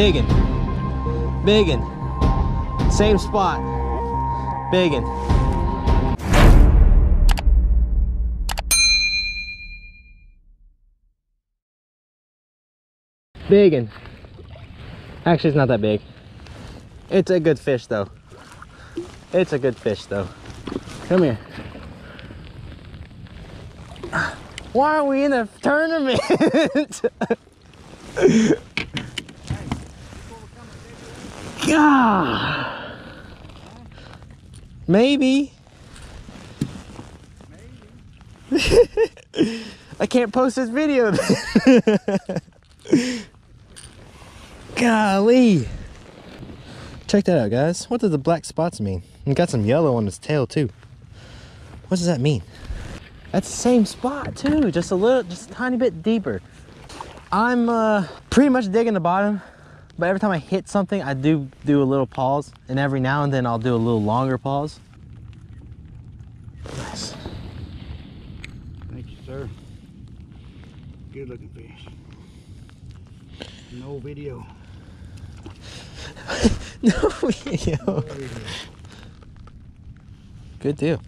Biggin. Biggin. Same spot. Biggin. Biggin. Actually, it's not that big. It's a good fish though. It's a good fish though. Come here. Why are we in a tournament? God. Maybe. I can't post this video. Golly. Check that out, guys. What do the black spots mean? And got some yellow on his tail too. What does that mean? That's the same spot too, just a little, just a tiny bit deeper. I'm uh, pretty much digging the bottom, but every time I hit something, I do do a little pause, and every now and then I'll do a little longer pause. Nice. Thank you, sir. Good looking fish. No video. no video. Good deal.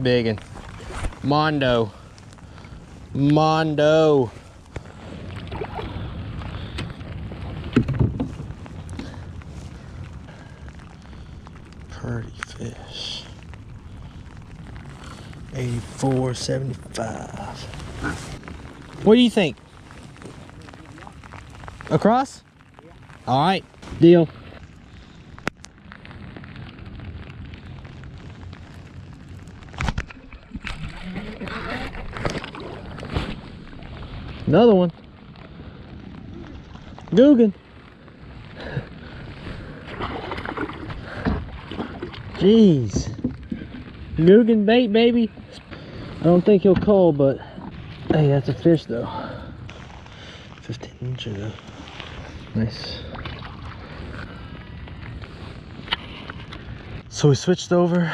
Biggin. Mondo. Mondo. Pretty fish. 84.75. What do you think? Across? All right, deal. Another one. Googan. Jeez. Googan bait, baby. I don't think he'll call, but hey, that's a fish though. 15 inches though. Nice. So we switched over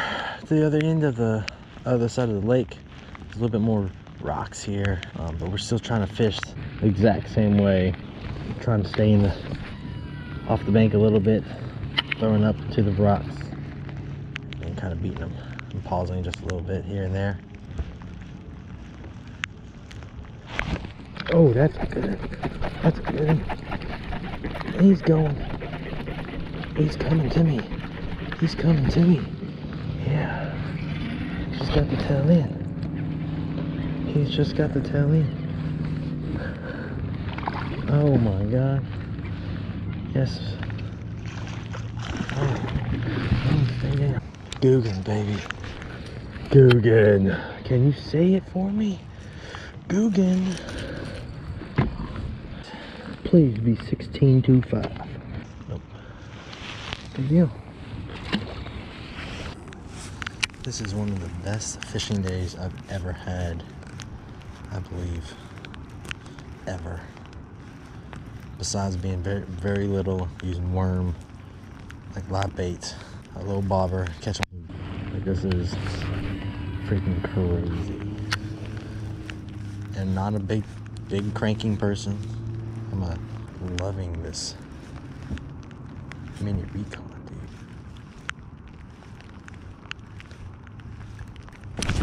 to the other end of the other side of the lake. There's a little bit more rocks here, um, but we're still trying to fish the exact same way. Trying to stay in the off the bank a little bit, throwing up to the rocks, and kind of beating them and pausing just a little bit here and there. Oh, that's good. That's good. He's going. He's coming to me. He's coming to me. Yeah. Just got the tail in. He's just got the in. Oh my god. Yes. Oh. Googan, baby. Googan. Can you say it for me? Googan. Please be 1625. Nope. Good deal. This is one of the best fishing days I've ever had. I believe. Ever. Besides being very, very little, using worm, like live bait, a little bobber, catch Like this is freaking crazy. And not a big, big cranking person. I'm uh, loving this mini recon, dude.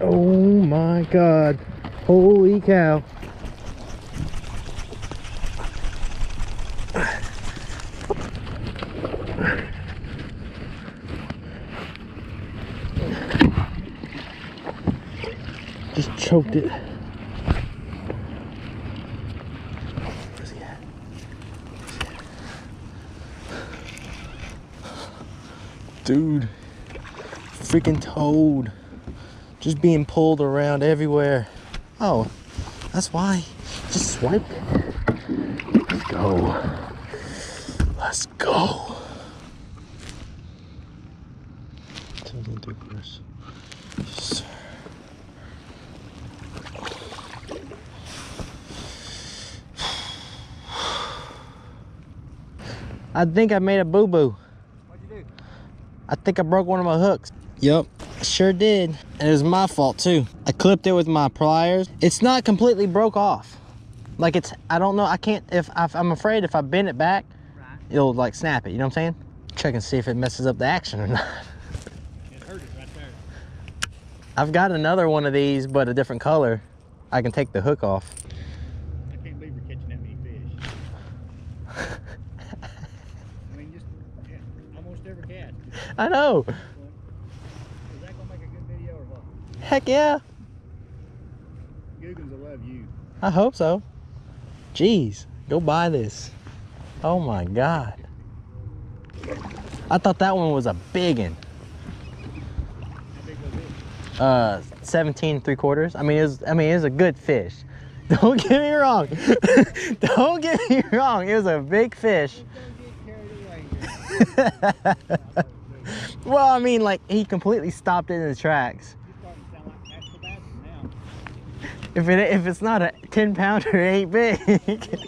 Oh my god. Holy cow. Just choked it. Dude, freaking toad. Just being pulled around everywhere. Oh, that's why. Just swipe. Let's go. Let's go. Something to do. Yes, I think I made a boo-boo. I think I broke one of my hooks. Yep, sure did. And it was my fault too. I clipped it with my pliers. It's not completely broke off. Like it's, I don't know, I can't, if, if I'm afraid if I bend it back, Right. it'll like snap it, you know what I'm saying? Check and see if it messes up the action or not. It hurt it right there. I've got another one of these, but a different color. I can take the hook off. I can't believe you're catching that many fish. I mean, just yeah, almost every cat. I know. Is that gonna make a good video or what? Heck yeah. Googans will love you. I hope so. Jeez, go buy this. Oh my God. I thought that one was a big one. Uh, 17 three quarters. I mean, it was, I mean, it was a good fish. Don't get me wrong. Don't get me wrong. It was a big fish. Don't get carried away. here. Well, I mean, like he completely stopped it in his tracks. You're starting to sound like Max Sebastian now. If it if it's not a 10 pounder, it ain't big.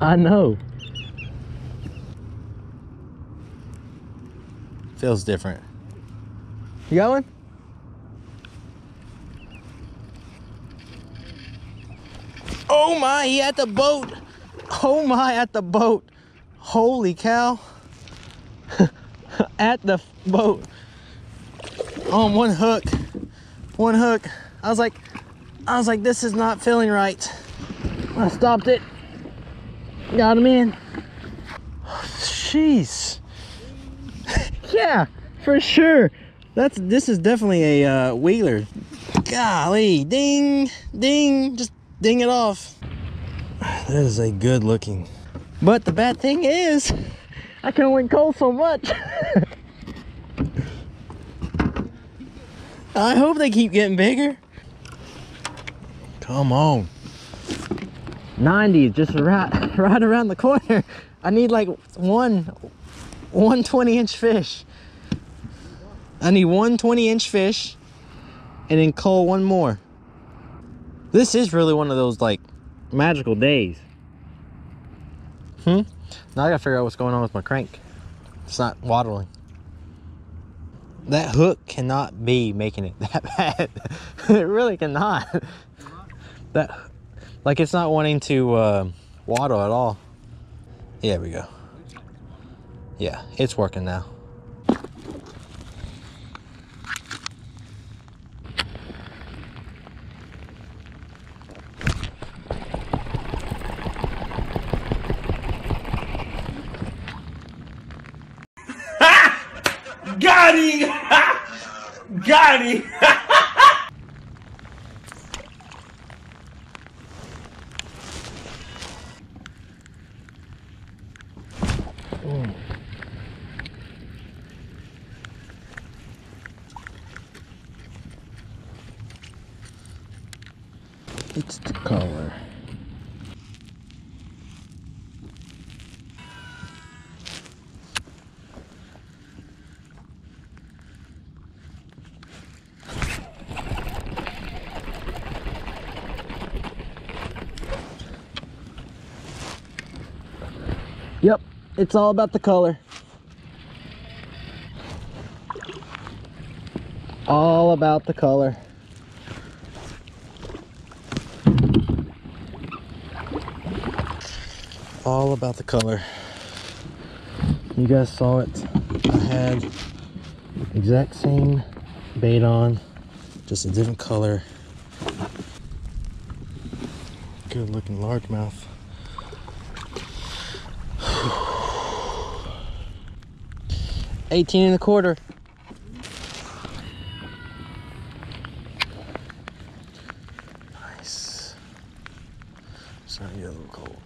I know. Feels different. You got one? Oh my, he at the boat. Oh my, at the boat. Holy cow. at the boat. On one hook. One hook. I was like, I was like, this is not feeling right. I stopped it. Got him in. Jeez. yeah, for sure. That's this is definitely a uh, wheeler. Golly, ding, ding, just ding it off. That is a good looking. But the bad thing is, I can only call so much. I hope they keep getting bigger. Come on. 90 is just right, right around the corner. I need like one, one 20 inch fish. I need one 20 inch fish and then cull one more. This is really one of those like magical days. Hmm? Now I gotta figure out what's going on with my crank. It's not waddling. That hook cannot be making it that bad. it really cannot. That, like it's not wanting to uh, waddle at all. Yeah, we go. Yeah, it's working now. Him! It's the color. Yep, it's all about the color. All about the color. all about the color. You guys saw it. I had exact same bait on, just a different color. Good looking largemouth. Eighteen and a quarter. Nice. Get a little cold.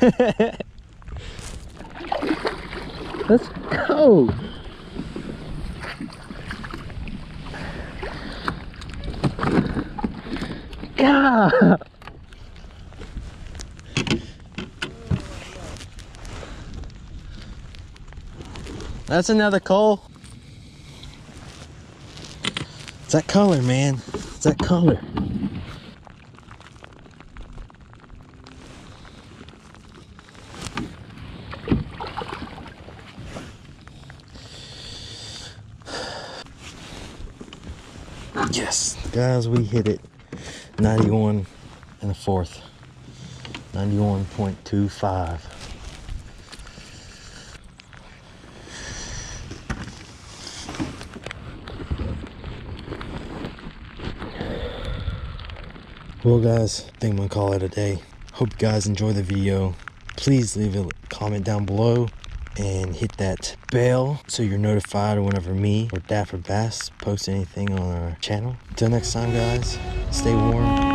Let's go. Yeah. That's another coal. It's that color, man. It's that color. Yes, guys, we hit it. 91 and a fourth. 91.25. Well, guys, I think I'm gonna call it a day. Hope you guys enjoy the video. Please leave a comment down below and hit that bell so you're notified whenever me or Dapper Bass post anything on our channel. Until next time, guys, stay warm.